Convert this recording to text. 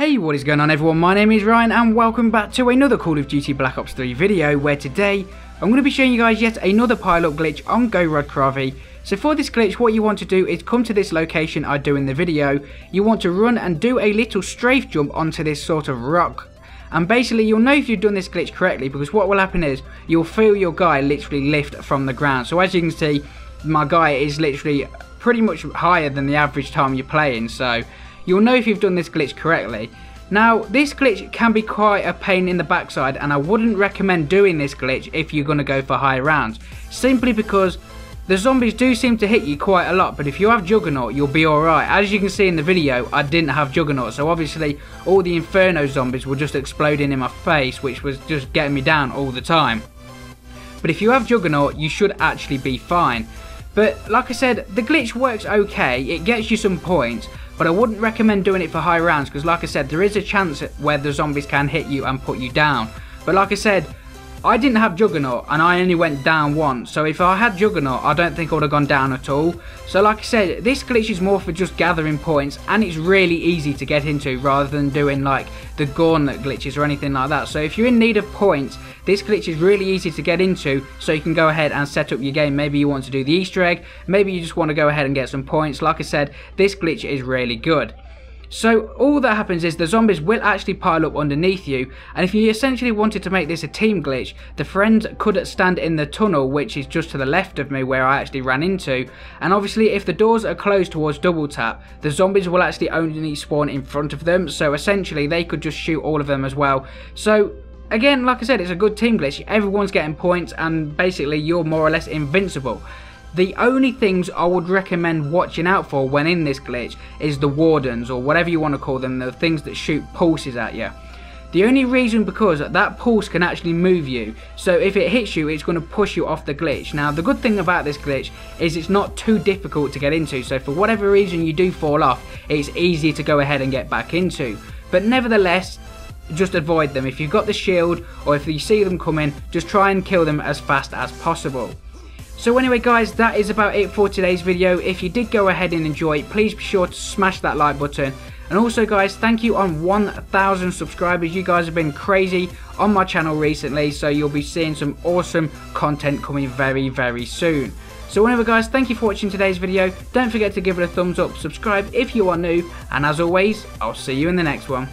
Hey, what is going on everyone? My name is Ryan and welcome back to another Call of Duty Black Ops 3 video where today I'm going to be showing you guys yet another pileup glitch on Gorod Krovi. So for this glitch what you want to do is come to this location I do in the video, you want to run and do a little strafe jump onto this sort of rock and basically you'll know if you've done this glitch correctly because what will happen is you'll feel your guy literally lift from the ground. So as you can see my guy is literally pretty much higher than the average time you're playing so you'll know if you've done this glitch correctly. Now, this glitch can be quite a pain in the backside and I wouldn't recommend doing this glitch if you're going to go for high rounds. Simply because the zombies do seem to hit you quite a lot, but if you have Juggernaut, you'll be alright. As you can see in the video, I didn't have Juggernaut, so obviously all the Inferno zombies were just exploding in my face, which was just getting me down all the time. But if you have Juggernaut, you should actually be fine. But like I said, the glitch works okay, it gets you some points, but I wouldn't recommend doing it for high rounds because like I said there is a chance where the zombies can hit you and put you down. But like I said I didn't have Juggernaut and I only went down once. So if I had Juggernaut, I don't think I would have gone down at all. So like I said, this glitch is more for just gathering points and it's really easy to get into rather than doing like the gauntlet glitches or anything like that. So if you're in need of points, this glitch is really easy to get into so you can go ahead and set up your game. Maybe you want to do the easter egg, maybe you just want to go ahead and get some points. Like I said, this glitch is really good. So all that happens is the zombies will actually pile up underneath you and if you essentially wanted to make this a team glitch, the friends could stand in the tunnel which is just to the left of me where I actually ran into and obviously if the doors are closed towards double tap, the zombies will actually only spawn in front of them so essentially they could just shoot all of them as well. So again, like I said, it's a good team glitch. Everyone's getting points and basically you're more or less invincible. The only things I would recommend watching out for when in this glitch is the wardens or whatever you want to call them, the things that shoot pulses at you. The only reason because that pulse can actually move you, so if it hits you it's going to push you off the glitch. Now the good thing about this glitch is it's not too difficult to get into, so for whatever reason you do fall off, it's easy to go ahead and get back into. But nevertheless, just avoid them. If you've got the shield or if you see them coming, just try and kill them as fast as possible. So anyway guys, that is about it for today's video. If you did go ahead and enjoy, please be sure to smash that like button. And also guys, thank you on 1,000 subscribers. You guys have been crazy on my channel recently, so you'll be seeing some awesome content coming very, very soon. So anyway guys, thank you for watching today's video. Don't forget to give it a thumbs up, subscribe if you are new, and as always, I'll see you in the next one.